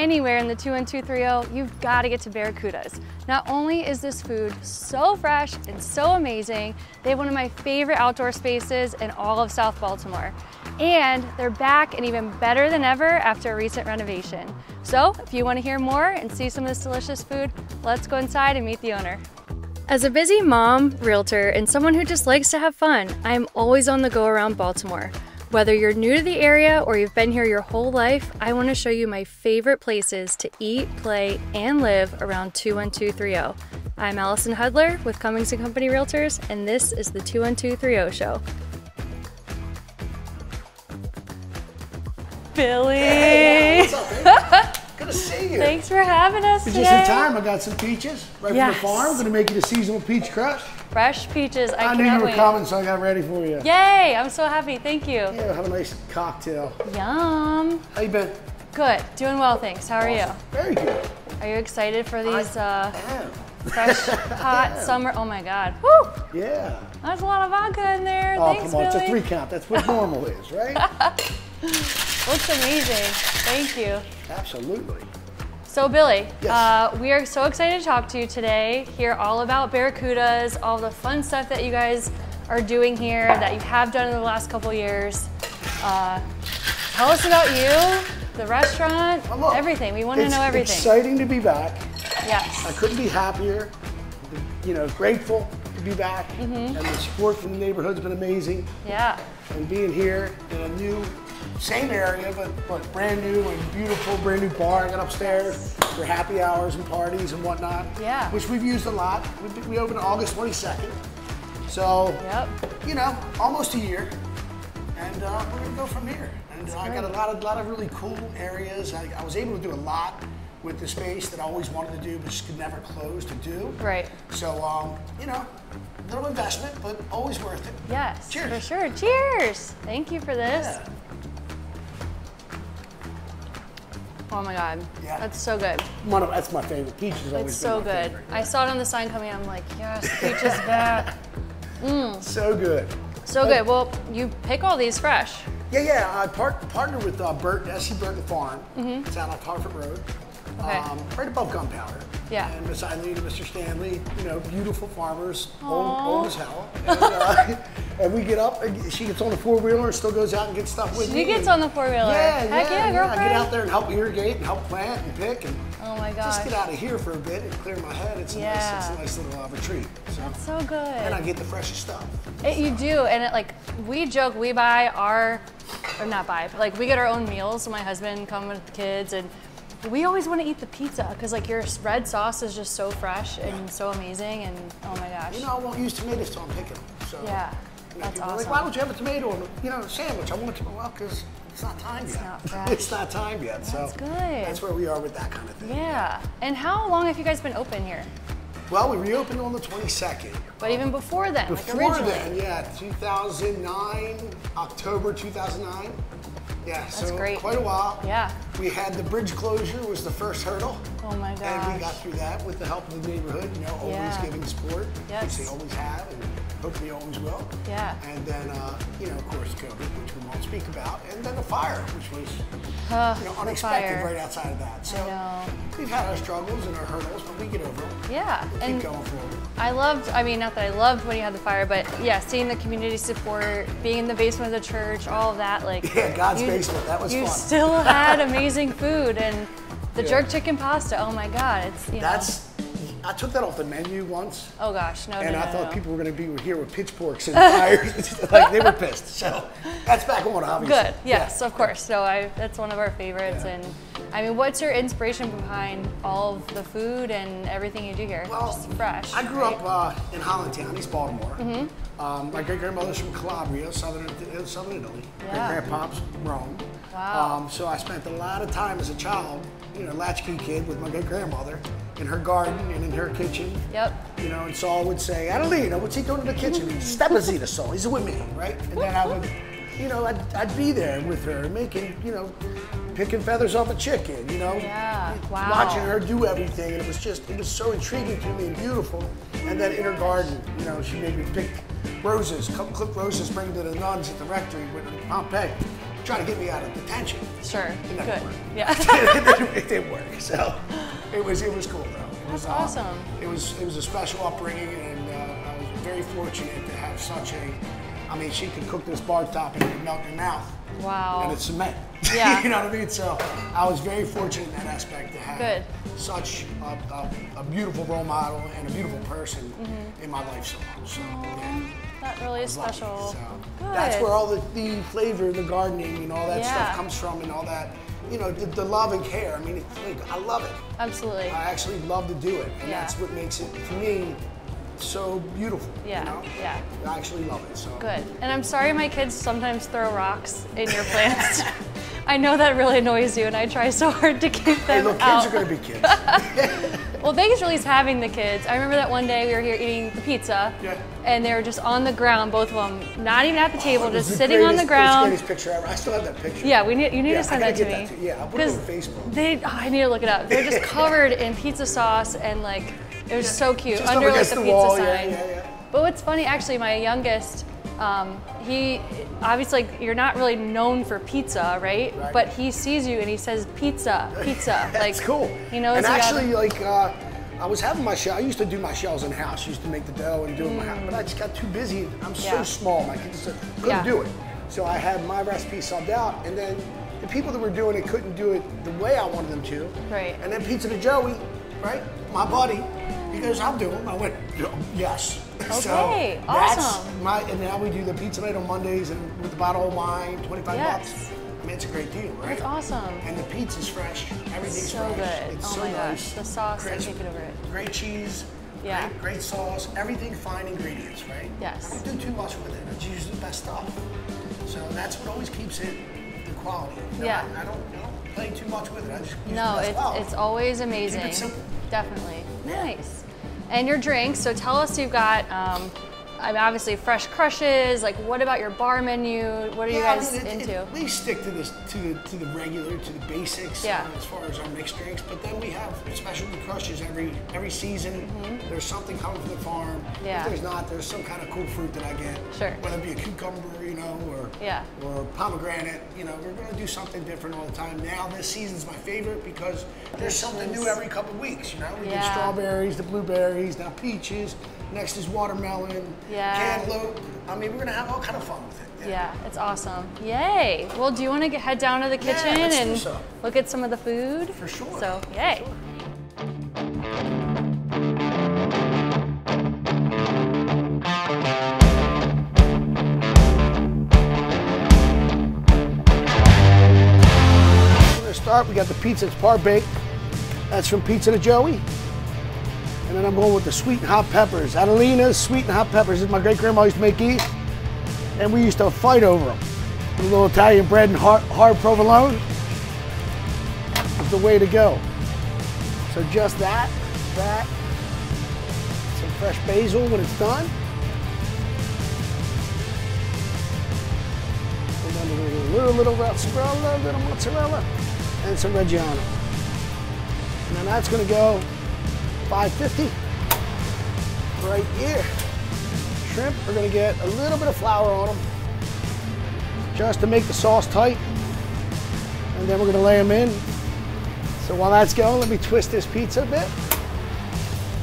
anywhere in the 21230, you've got to get to Barracudas. Not only is this food so fresh and so amazing, they have one of my favorite outdoor spaces in all of South Baltimore. And they're back and even better than ever after a recent renovation. So if you want to hear more and see some of this delicious food, let's go inside and meet the owner. As a busy mom, realtor, and someone who just likes to have fun, I am always on the go around Baltimore. Whether you're new to the area or you've been here your whole life, I want to show you my favorite places to eat, play, and live around 21230. I'm Alison Hudler with Cummings & Company Realtors, and this is the 21230 Show. Billy! Hey, what's up, baby? Good to see you. Thanks for having us Just today. in time, I got some peaches right Yes. from the farm. I'm Gonna make you a seasonal peach crush. Fresh peaches. I, I, knew you were wait. coming, so I got ready for you. Yay! I'm so happy. Thank you. Yeah, have a nice cocktail. Yum. How you been? Good. Doing well, thanks. How are you? Very good. Are you excited for these uh, Damn. fresh, hot summer? Oh my God. Woo! Yeah. There's a lot of vodka in there. Oh, thanks, come on, it's a three count. That's what normal is, right? Looks amazing. Thank you. Absolutely. So, Billy, Yes. uh, we are so excited to talk to you today. Hear all about Barracudas, all the fun stuff that you guys are doing here, that you have done in the last couple years. Uh, tell us about you, the restaurant, everything. We want to know everything. It's exciting to be back. Yes. I couldn't be happier. You know, grateful to be back. Mm-hmm. And the support from the neighborhood's been amazing. Yeah. and being here in a new, same area, but, but brand new and beautiful, brand new bar. I got upstairs for happy hours and parties and whatnot. Yeah. Which we've used a lot. We, we opened August 22nd. So, Yep. you know, almost a year. And uh, we're gonna go from here. And uh, I got a lot of, lot of really cool areas. I, I was able to do a lot with the space that I always wanted to do, but just could never close to do. Right. So, um, you know, little investment, but always worth it. Yes. Cheers. For sure. Cheers. Thank you for this. Yeah. Oh my God. Yeah. That's so good. One of, that's my favorite. Peach is always It's so good. favorite. I saw it on the sign coming. I'm like, yes, peach is back. So good. So good. Well, you pick all these fresh. Yeah, yeah. I part, partnered with uh, Bert, S.C. Burton Farm. It's out on Harford Road. Okay. um, right above Gunpowder. Yeah. And beside me, Mr. Stanley, you know, beautiful farmers, old, old as hell. And, uh, and we get up, and she gets on the four wheeler and still goes out and gets stuff with She me. gets on the four-wheeler. Yeah, Heck yeah, yeah, I get out there and help irrigate and help plant and pick and Oh my just get out of here for a bit and clear my head. It's a Yeah. nice, it's a nice little uh, retreat. So. So good. And I get the freshest stuff. It, you do, and it like we joke we buy our, or not buy, but like we get our own meals. So my husband come with the kids, and we always want to eat the pizza because like your red sauce is just so fresh and so amazing, and oh my gosh. You know, I won't use tomatoes till I'm picking them. So, Yeah, that's awesome. like, why don't you have a tomato you know, a sandwich? I want to, well, because it's not time yet. not it's not time yet. So That's good. That's where we are with that kind of thing. yeah. And how long have you guys been open here? Well, we reopened on the 22nd. But even before then, like Before originally. then, yeah, 2009, October 2009. Yeah, so great. quite a while. Yeah. We had the bridge closure was the first hurdle. Oh my god. And we got through that with the help of the neighborhood, you know, always Yeah. giving support, Yes. which they always have and hopefully always will. Yeah. And then, uh, you know, of course, COVID, which we won't speak about, and then the fire, which was, Uh, you know, unexpected right outside of that. So we've had our struggles and our hurdles, but we get over them. Yeah, We'll and keep going forward. I loved, I mean, not that I loved when you had the fire, but yeah, seeing the community support, being in the basement of the church, all of that, like. Yeah, God's basement, that was You fun. still had amazing food and the Yeah. jerk chicken pasta. Oh my God, it's, you know. That's, I took that off the menu once. Oh gosh, no, And no, I no, thought no. people were going to be here with pitchforks and fires. like they were pissed. So that's back on, obviously. Good, yes, of course. So I, that's one of our favorites. Yeah. And I mean, what's your inspiration behind all of the food and everything you do here? Well, Just fresh. I grew right? up uh, in Highlandtown, East Baltimore. Mm-hmm. Um, my great grandmother's from Calabria, southern uh, southern Italy. Yeah. My grandpa's Rome. Wow. Um, so I spent a lot of time as a child, you know, latchkey kid with my great grandmother in her garden and in her kitchen. Yep. You know, and Saul would say, Adelina, what's he doing in the kitchen? Step a zeta, Saul. He's with me, right? And then I would, you know, I'd, I'd be there with her making, you know, picking feathers off a chicken, you know? Yeah, wow. Watching her do everything. And it was just, it was so intriguing to me and beautiful. And then in her garden, you know, she made me pick roses, clip roses, bring them to the nuns at the rectory with Pompeii. Trying to get me out of detention. Sure. It never Good. worked. Yeah. it, didn't, work. So it was it was cool though. It was, That's awesome. It was it was a special upbringing, and uh, I was very fortunate to have such a. I mean, she could cook this bar top and it melt your mouth. Wow. And it's cement. Yeah. you know what I mean? So I was very fortunate in that aspect to have Good. Such a, a, a beautiful role model and a beautiful person mm-hmm. in my life so long. So yeah. that really is special. So Good. that's where all the, the flavor, the gardening, and all that Yeah. stuff comes from, and all that. You know, the, the love and care. I mean, it's like, I love it. Absolutely. I actually love to do it, and Yeah. that's what makes it for me so beautiful. Yeah, You know? yeah. I actually love it. So Good. And I'm sorry my kids sometimes throw rocks in your plants. I know that really annoys you, and I try so hard to keep Hey, them look, kids out. are going to be kids. Well, Vegas released having the kids. I remember that one day we were here eating the pizza, Yeah. and they were just on the ground, both of them, not even at the table, was just the sitting on the greatest- it was ground. greatest picture ever. I still have that picture. Yeah, we need you need Yeah, to send I that to get me. that to- yeah, I'll put it on Facebook. They, oh, I need to look it up. They're just covered in pizza sauce and like it was so cute Just under like the the pizza wall, sign. yeah, yeah, yeah. But what's funny, actually, my youngest, um, he obviously like you're not really known for pizza, right? Right. But he sees you and he says pizza, pizza. like That's cool. He knows And you actually, like, uh, I was having my shell. I used to do my shells in house. Used to make the dough and do it in my house. But I just got too busy. I'm so Yeah. small. My kids just couldn't Yeah. do it. So I had my recipe subbed out, and then the people that were doing it couldn't do it the way I wanted them to. Right. And then Pizza di Joey, right? My buddy, he goes, "I'll do them." I went, "Yes." Okay, so that's awesome. my. And now we do the pizza night on Mondays, and with a bottle of wine, twenty-five Yes. bucks. I mean, it's a great deal, right? That's awesome. And the pizza's fresh. Everything's So fresh. good. It's Oh so my gosh, the sauce, I Crisp, can't get over it. Great cheese. Yeah. Great, great sauce. Everything fine ingredients, right? Yes. I don't do too much with it. It's usually the best stuff. So that's what always keeps it the quality. You know, Yeah. I, I don't, I don't play too much with it. I just use No, the best it's, quality. it's always amazing. simple. Definitely. Yeah. Nice. And your drinks. So tell us you've got, um, I mean, obviously fresh crushes. Like, what about your bar menu? What are you Yeah, I guys mean, it- into? It, we stick to this to the to the regular to the basics Yeah. uh, as far as our mixed drinks, but then we have specialty crushes every every season. There's something coming from the farm. Yeah. If there's not, there's some kind of cool fruit that I get. Sure. Whether it be a cucumber, you know, or Yeah. or pomegranate. You know, we're gonna do something different all the time. Now this season's my favorite because there's something new every couple weeks. You know, we Yeah. strawberries, the blueberries, now peaches. Next is watermelon, Yeah. cantaloupe. I mean, we're gonna have all kind of fun with it. Yeah, it's awesome. Yay. Well, do you want to head down to the kitchen let's and so. look at some of the food? For sure. So, yay. sure. We're gonna start. We got the pizza. It's par baked. That's from Pizza di Joey. And then I'm going with the sweet and hot peppers. Adelina's sweet and hot peppers. Is my great grandma used to make these, and we used to fight over them. A little Italian bread and hard, hard provolone is the way to go. So just that, that, some fresh basil when it's done. And then a little, little, little mozzarella, little mozzarella, and some Reggiano. And then that's gonna go 550 right here. Shrimp we're gonna get a little bit of flour on them just to make the sauce tight. And then we're gonna lay them in. So while that's going, let me twist this pizza a bit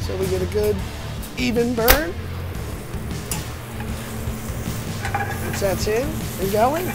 so we get a good even burn. Once that's in and going,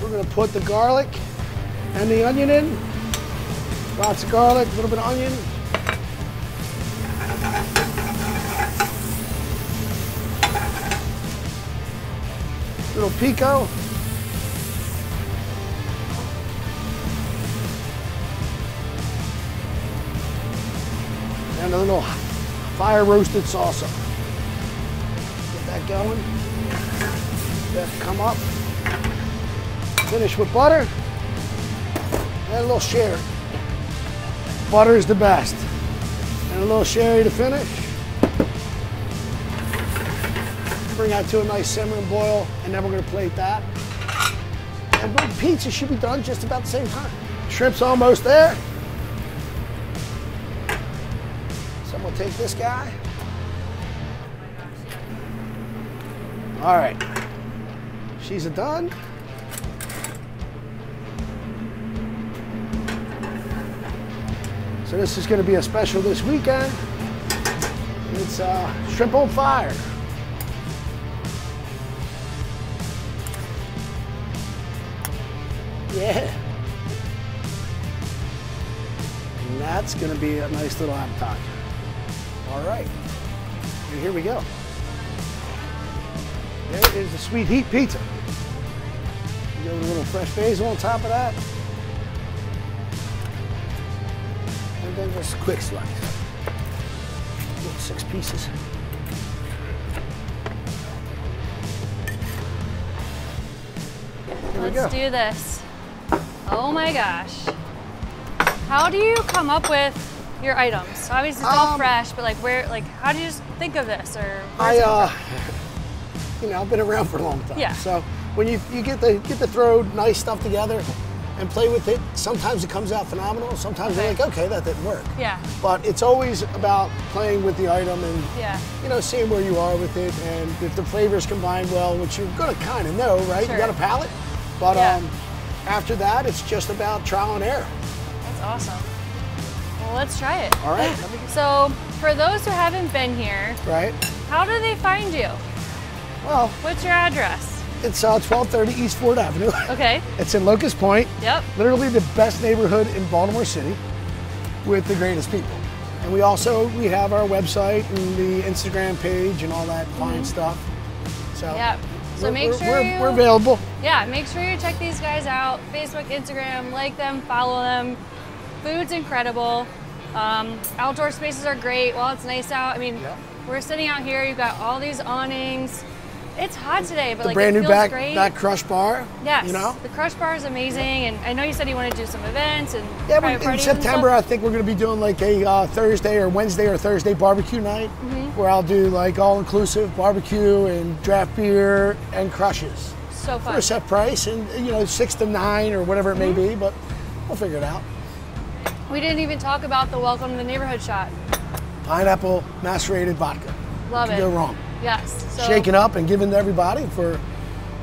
we're gonna put the garlic and the onion in. Lots of garlic, a little bit of onion. Little pico. And a little fire roasted salsa. Get that going. That come up. Finish with butter and a little sherry. Butter is the best. And a little sherry to finish. Bring that to a nice simmer and boil, and then we're gonna plate that. And pizza should be done just about the same time. Shrimp's almost there. So I'm gonna take this guy. All right, she's a done. So this is going to be a special this weekend. It's uh, shrimp on fire. Yeah. And that's going to be a nice little appetizer. All right. And here we go. There is the sweet heat pizza. You go with a little fresh basil on top of that. Just quick slice. Little six pieces. Here. Let's do this. Oh my gosh. How do you come up with your items? Obviously it's all Um, fresh, but like where, like how do you think of this or? I, uh, you know, I've been around for a long time. Yeah. So when you, you get to get to throw nice stuff together and play with it, sometimes it comes out phenomenal. Sometimes Okay. you're like, okay, that didn't work. yeah, But it's always about playing with the item and yeah, you know, seeing where you are with it, and if the flavors combine well, which you're gonna kind of know, right? Sure. You got a palate, but Yeah. um, after that, it's just about trial and error. that's awesome. Well, let's try it. All right, So for those who haven't been here, right? how do they find you? Well, What's your address? It's uh, 1230 East Fort Avenue. Okay. it's in Locust Point, Yep. literally the best neighborhood in Baltimore City, with the greatest people. And we also we have our website and the Instagram page and all that fine stuff. So. Yep. So we're, make we're- sure we're, you we're available. Yeah, make sure you check these guys out. Facebook, Instagram, like them, follow them. Food's incredible. Um, outdoor spaces are great while it's nice out. I mean, Yeah. we're sitting out here. You've got all these awnings. It's hot today, but The like brand new back great. back crush bar. yes, You know. the Crush Bar is amazing, and I know you said you want to do some events and Yeah, but in September, I think we're going to be doing like a uh, Thursday or Wednesday or Thursday barbecue night, Mm-hmm. where I'll do like all-inclusive barbecue and draft beer and crushes so fun. for a set price, and you know six to nine or whatever it may Mm-hmm. be, but we'll figure it out. We didn't even talk about the Welcome to the Neighborhood shot. Pineapple macerated vodka. Love it. Can it. go wrong. Yes. So, Shaking up and giving to everybody for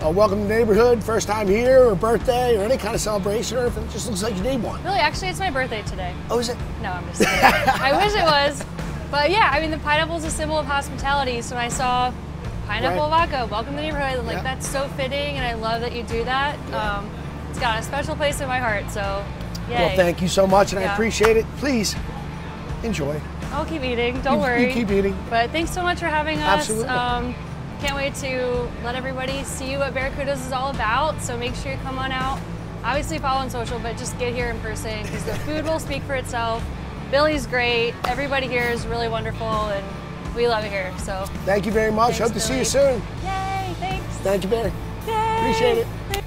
a welcome to the neighborhood, first time here, or birthday, or any kind of celebration, or if it just looks like you need one. Really, actually, it's my birthday today. Oh, is it? No, I'm just kidding. I wish it was. But yeah, I mean, the pineapple is a symbol of hospitality. So I saw pineapple Right. vodka, welcome to the neighborhood, like, Yeah. that's so fitting. And I love that you do that. Um, it's got a special place in my heart. So, yay. Well, thank you so much, and I appreciate it. Please enjoy. I'll keep eating. Don't You- worry. You keep eating. But thanks so much for having us. Absolutely. Um, can't wait to let everybody see what Barracudas is all about. So make sure you come on out. Obviously follow on social, but just get here in person because the food will speak for itself. Billy's great. Everybody here is really wonderful, and we love it here. So Thank you very much. Thanks, Hope to see you soon. yay! Thanks. Thank you, Barry. Yay. Appreciate it.